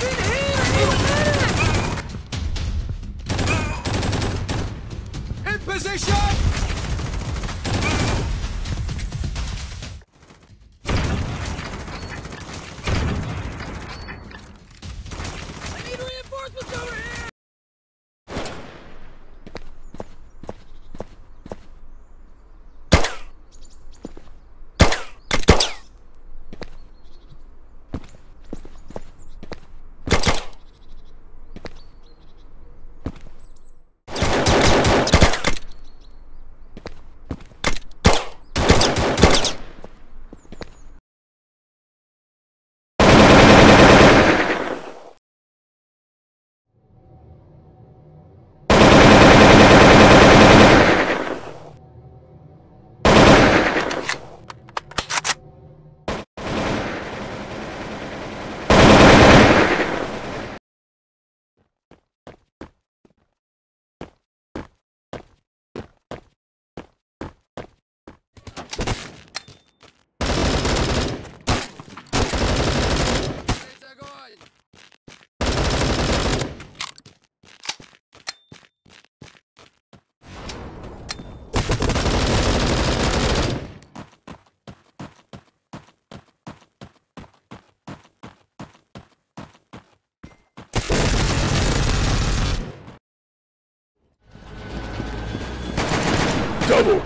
I've been hit!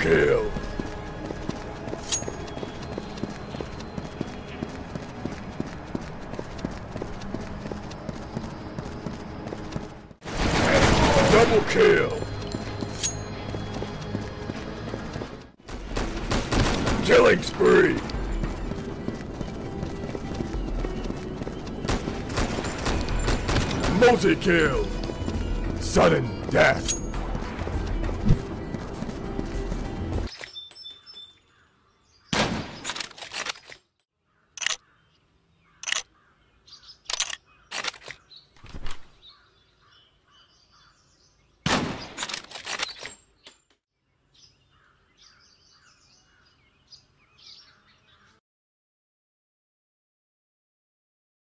Kill! Double kill! Killing spree! Multi-kill! Sudden death!